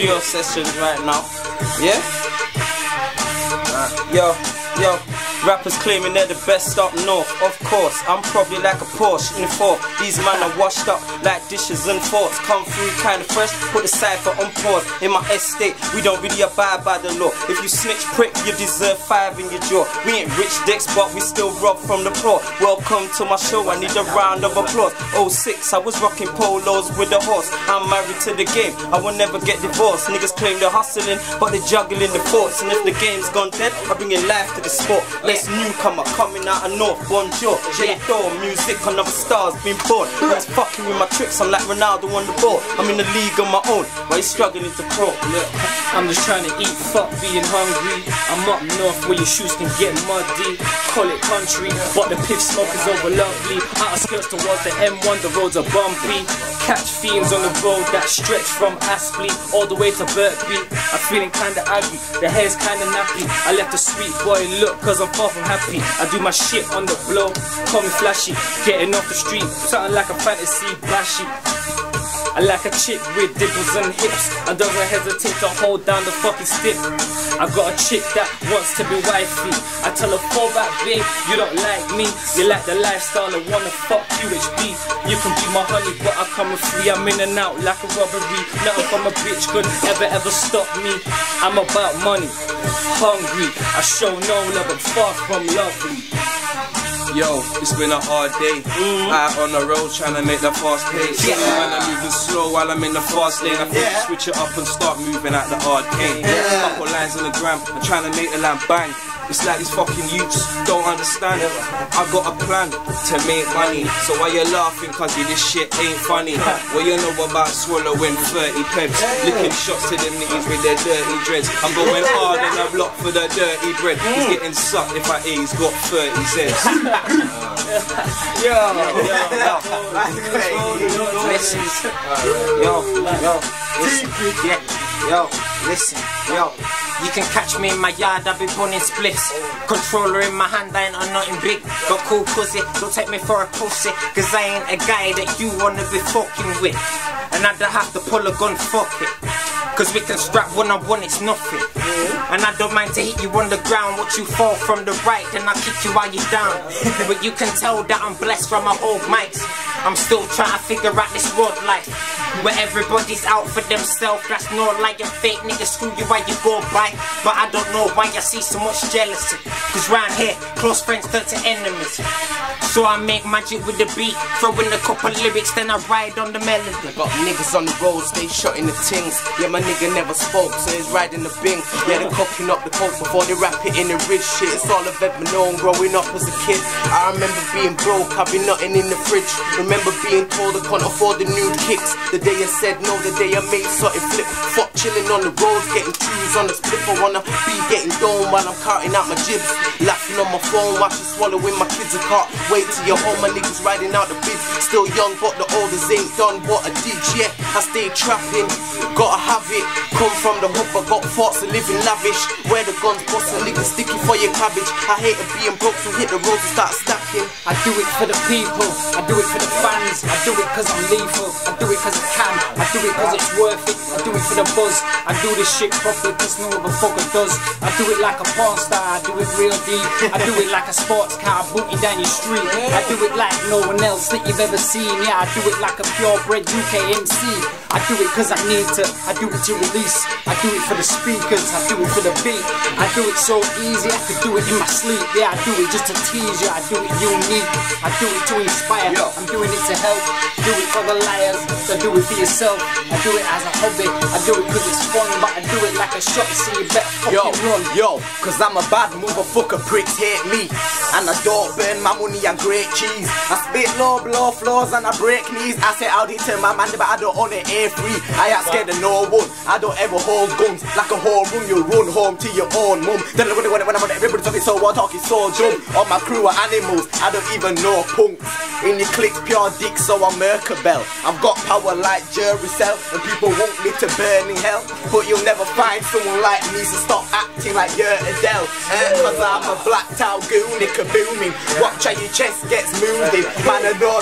Studio sessions right now. Yeah? Yo, yo. Rappers claiming they're the best up north. Of course, I'm probably like a Porsche in the fourth. These men are washed up like dishes and forks. Come through kinda fresh, put the cipher on pause. In my estate, we don't really abide by the law. If you snitch prick, you deserve five in your jaw. We ain't rich dicks, but we still rob from the poor. Welcome to my show, I need a round of applause. 06, I was rocking polos with a horse. I'm married to the game, I will never get divorced. Niggas claim they're hustling, but they're juggling the forts. And if the game's gone dead, I bring in life to the sport. Let's newcomer coming out of North Bonjour. J Door, music on other stars been born. Man's fucking with my tricks, I'm like Ronaldo on the ball. I'm in the league on my own, while he's struggling to pro. Look, I'm just trying to eat, fuck being hungry. I'm up north where your shoes can get muddy. Call it country, but the piff smoke is over lovely. Outskirts towards the M1, the roads are bumpy. Catch fiends on the road that stretch from Aspley all the way to Birkby. I'm feeling kinda ugly, the hair's kinda nappy. I left a sweet boy look cause I'm far from happy. I do my shit on the blow, call me flashy. Getting off the street, something like a fantasy bashy. I like a chick with dimples and hips I don't hesitate to hold down the fucking stick. I got a chick that wants to be wifey. I tell her, fall back, babe, you don't like me. You like the lifestyle and wanna fuck UHB. You can be my honey, but I come with free. I'm in and out like a robbery. Nothing from a bitch could ever, ever stop me. I'm about money, hungry. I show no love, I'm far from lovely. Yo, it's been a hard day. Mm-hmm. Out on the road trying to make the fast pace. Yeah. Man, I'm moving slow while I'm in the fast lane. I think Yeah. switch it up and start moving at the arcade. Couple lines on the gram, I'm trying to make the lamp bang. It's like these fucking youths don't understand. it. I got a plan to make money. So why you laughing? Cause you this shit ain't funny. Well, you know about swallowing 30 peps? Licking shots to them niggas with their dirty dreads. I'm going hard and I'm locked for the dirty bread. He's getting sucked if I he's got 30 zeds. Yo, yo, Listen, yo, yo, listen, yeah, yo, listen, yo. You can catch me in my yard, I be running spliffs. Controller in my hand, I ain't on nothing big. Got cool pussy, don't take me for a pussy. Cause I ain't a guy that you wanna be fucking with. And I don't have to pull a gun, fuck it. Cause we can strap one on one, it's nothing. And I don't mind to hit you on the ground. Watch you fall from the right, then I kick you while you're down. but you can tell that I'm blessed from my old mics. I'm still trying to figure out this road life. Where everybody's out for themselves. That's no you fake niggas screw you while you go by. But I don't know why I see so much jealousy. Cause round here, close friends turn to enemies. So I make magic with the beat, throw in a couple lyrics, then I ride on the melody. Got niggas on the road, stay shutting the tings. Yeah, my nigga never spoke, so he's riding the bing. Yeah, they cocking up the coke before they wrap it in the rich shit. It's all I've ever known growing up as a kid. I remember being broke, having nothing in the fridge. Remember being told I can't afford the new kicks. The I said no, the day I made something flip. Fuck chilling on the road, getting chews on the split. I wanna be getting dome while I'm counting out my jibs. Laughing on my phone, watching swallowing my kids. I can't wait till you're home. My niggas riding out the bids. Still young, but the olders ain't done what I did yet. I stay trapping, gotta have it. Come from the hood, I got thoughts of living lavish. Where the guns bust a nigga sticky for your cabbage. I hate it being broke, so hit the road and start stacking. I do it for the people, I do it for the fans, I do it cause I'm lethal, I do it cause I can, I do it cause it's worth it, I do it for the buzz, I do this shit properly cause no other fucker does. I do it like a porn star, I do it real deep, I do it like a sports car, booty down your street, I do it like no one else that you've ever seen, yeah, I do it like a purebred UK MC. I do it cause I need to, I do it to release, do it for the speakers, I do it for the beat, I do it so easy, I could do it in my sleep, yeah, I do it just to tease you, I do it unique, I do it to inspire, I'm doing it to help, do it for the liars, so do it for yourself, I do it as a hobby, I do it cause it's fun, but I do it like a shot, so you better fucking Yo, run. yo, cause I'm a bad motherfucker, pricks hate me. And I don't burn my money and great cheese. I spit low, blow floors and I break knees. I say howdy to my man, but I don't own it air free. I ain't scared of no one. I don't ever hold guns. Like a whole room, you'll run home to your own mum. Then when when when I'm on everybody's talking so one talking so dumb. All my crew are animals, I don't even know punks. In your click, pure dick, so I'm Merkabel. I've got power like Jerry Cell, and people want me to burn in hell. But you'll never find someone like me, so stop acting like you're Adele. Eh, Cause I'm a blacked out goonie booming. Watch how your chest gets moving. Man, I know.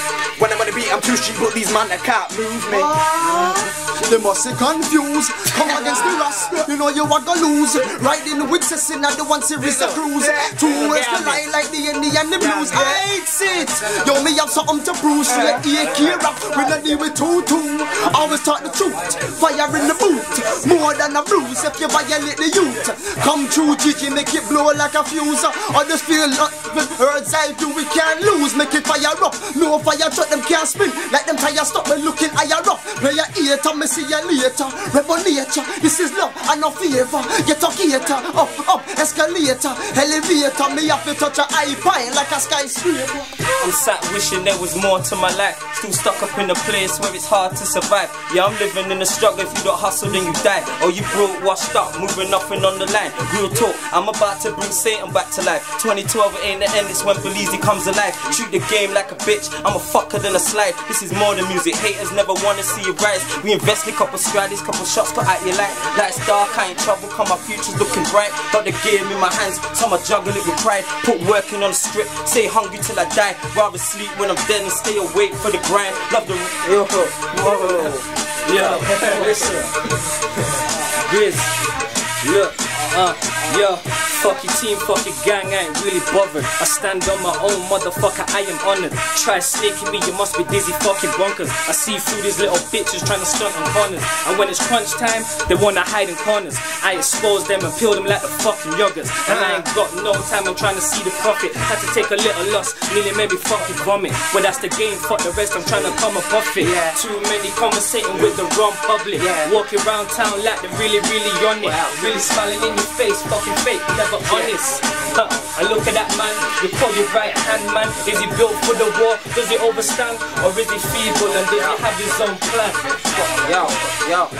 When I'm the beat, I'm too street, but these man they can't move me. They must be confused. Come against the rust, you know you are gonna lose. Riding with at the one series of cruise. Two ways to lie like the Indian the blues. I hate it. Yo, me have something to prove. Straight AK rap, we not deal with two two. Always talk the truth. Fire in the boot, more than a bruise. If you violate the youth, come true, Gigi, make it blow like a fuse. I just feel like bird's I view, we can't lose. Make it fire up. No fire truck, them can't spin. Like them tires stop me looking higher up. Play your ear to me see you later. Rebel nature, this is love and no favor. Get a gator, up, up, escalator, elevator. Me have to touch a high pine like a skyscraper. I'm sat wishing there was more to my life. Still stuck up in a place where it's hard to survive. Yeah, I'm living in the struggle. If you don't hustle, then you die. Or you broke, washed up, moving nothing on the line. Real talk, I'm about to bring Satan back to life. 2012 it ain't the end, it's when Billeazy comes alive. Treat the game like a bitch. I'm a fucker than a slide. This is more than music. Haters never wanna see you rise. We invest in couple strategies, couple shots, cut out your light. Life's dark, I ain't trouble. Come, my future's looking bright. Got the game in my hands, so I'ma juggle it with pride. Put working on the script, stay hungry till I die. Rather sleep when I'm dead and stay awake for the grind. Love the. Yo, whoa. Yeah, listen. Grizz, look, uh, yeah. Fuck your team, fuck your gang, I ain't really bothered. I stand on my own, motherfucker, I am honored. Try snaking me, you must be dizzy fucking bonkers. I see through these little bitches trying to stunt on corners. And when it's crunch time, they wanna hide in corners. I expose them and peel them like the fucking yogurts. And I ain't got no time, I'm trying to see the profit. Had to take a little loss, nearly made me fucking vomit. But that's the game, fuck the rest, I'm trying to come above it. Yeah. Too many conversating with the wrong public. Yeah. Walking around town like they're really, really on it. Really smiling in face, fucking fake, never honest. Huh. I look at that man, you call your right hand man. Is he built for the war? Does he overstand? Or is he feeble and does he have his own plan? Yo, yo.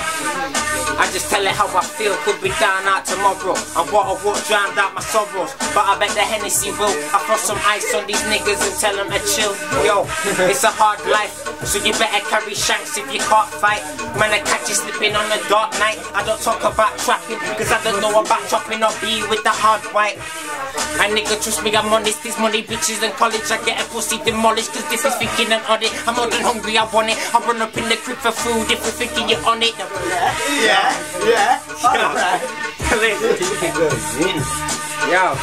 I just tell it how I feel, could be down out tomorrow. And water won't drown out my sorrows. But I bet the Hennessy will. I throw some ice on these niggas and tell them to chill. Yo, it's a hard life, so you better carry shanks if you can't fight. Man, I catch you slipping on a dark night. I don't talk about trapping, cause I don't know about chopping up E with the hard white. And nigga, trust me, I'm honest. These money bitches in college, I get a pussy demolished. Cause this is thinking and on it. I'm more than hungry, I want it. I run up in the crib for food if you're thinking you're on it. Yeah, yeah. Alright. Yo.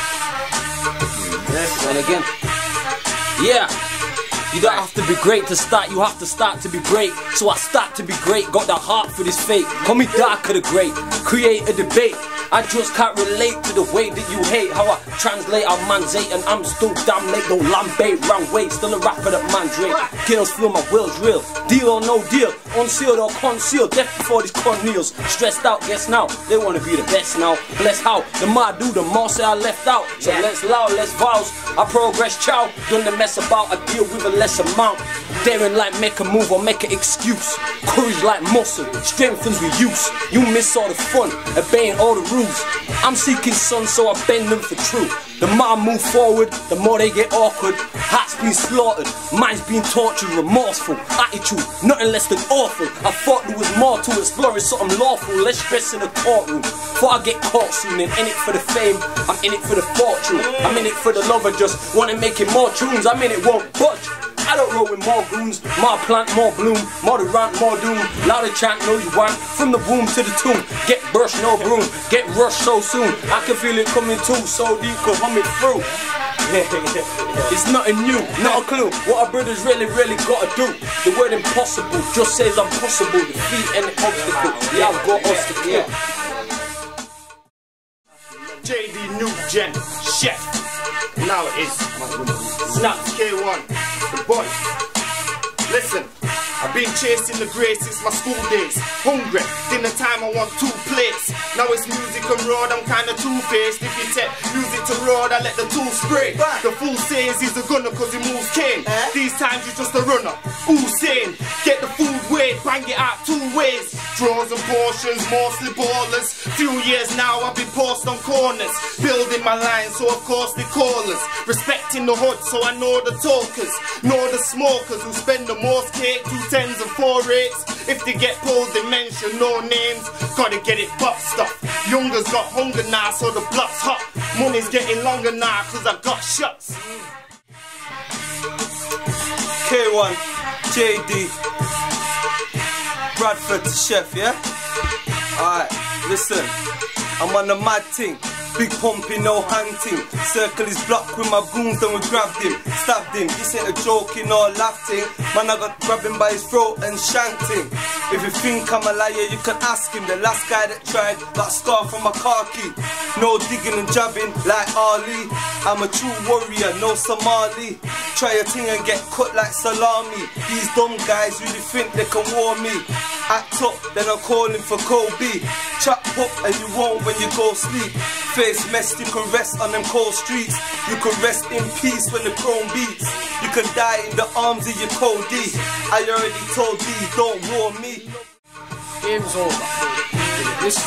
And again. Yeah. You don't have to be great to start, you have to start to be great. So I start to be great, got the heart for this fate. Call me darker the great, create a debate. I just can't relate to the way that you hate how I translate our man's eight and I'm still damn late. Don't lambate round way, still a rapper that man Drake. Girls feel my will's real, deal or no deal, unsealed or concealed. Death before these corneals, stressed out, guess now they wanna be the best now. Bless how the more I do, the more say I left out. So less loud, less vows. I progress, chow. Done the mess about, I deal with a less amount. Daring like make a move or make an excuse. Courage like muscle, strengthens with use. You miss all the fun, obeying all the rules. I'm seeking sun, so I bend them for truth. The more I move forward, the more they get awkward. Hearts being slaughtered, minds being tortured, remorseful. Attitude, nothing less than awful. I thought there was more to exploring something lawful, less stress in the courtroom. Thought I get caught soon, and in it for the fame, I'm in it for the fortune. I'm in it for the love, I just wanna make it more tunes. I'm in it, won't budge. I don't roll with more goons, more plant, more bloom, more to rant, more doom. Louder chant, know you want. From the womb to the tomb, get brushed, no broom, get rushed so soon. I can feel it coming too, so deep, cause coming through. It's nothing new, not a clue. What a brother's really, really gotta do. The word impossible just says I'm possible. Defeat any obstacle. Yeah, I've got obstacle. JD New Gen, chef. Now it is. Snapz K1, the boy. Listen, I've been chasing the grey since my school days. Hungry, dinner time I want two plates. Now it's music and road, I'm kinda two-faced. If you take music to road, I let the tool spray. The fool says he's a gunner cause he moves cane. Eh? These times he's just a runner. Usain, get the food weighed, bang it out two ways. Draws and portions, mostly ballers. Few years now I've been post on corners. Building my line, so of course they call us. Respecting the hood, so I know the talkers. Know the smokers who spend the most cake, two tens and four eights. If they get pulled, they mention no names. Gotta get it boxed up. Youngers got hunger now, so the block's hot. Money's getting longer now, cause I got shots. K1, JD. Bradford to chef, yeah? Alright, listen. I'm on the mad thing. Big pumping, no hunting. Circle his block with my goons, then we grabbed him, stabbed him. This ain't a joking or laughing. Man, I got grabbed him by his throat and shanked him. If you think I'm a liar, you can ask him. The last guy that tried got a scar from my car key. No digging and jabbing like Ali. I'm a true warrior, no Somali. Try a thing and get cut like salami. These dumb guys really think they can war me. Act up, then I'm calling for Kobe. Chop up and you won't when you go sleep. Face messed, you can rest on them cold streets. You can rest in peace when the chrome beats. You can die in the arms of your Cody. I already told thee, don't war me. Game's over. Listen.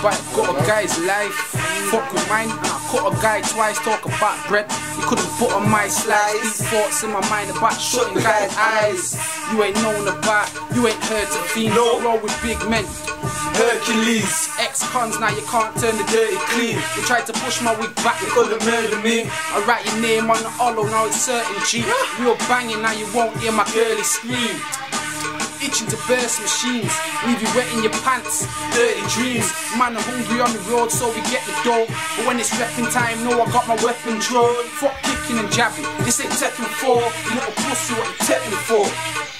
But got a guy's life. Fuck with mine. I caught a guy twice talk about bread. He couldn't put on my slice. Deep thoughts in my mind about shutting guys' eyes. You ain't known about, you ain't heard of fiends. No roll with big men. Hercules, Ex-cons, now you can't turn the dirty clean. You tried to push my wig back, you couldn't murder me. I write your name on the hollow, now it's certain G. Real banging, now you won't hear my girly scream. Itching to burst machines, leave you wet in your pants, dirty dreams. Man, I'm hungry on the road, so we get the dough. But when it's repping time, no, I got my weapon drawn. Fuck kicking and jabbing, this ain't Tekken 4. You little pussy, what you taking for?